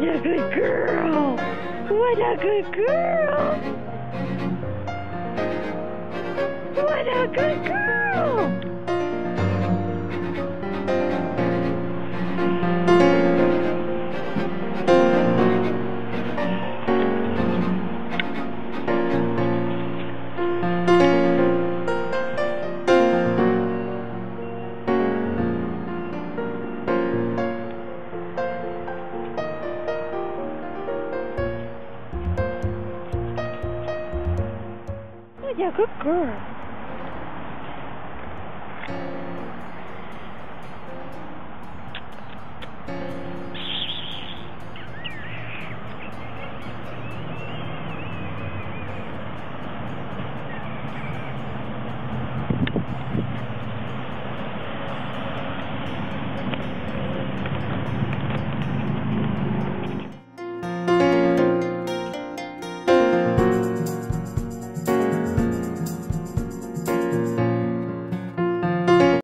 What a good girl! What a good girl! What a good girl! A good girl.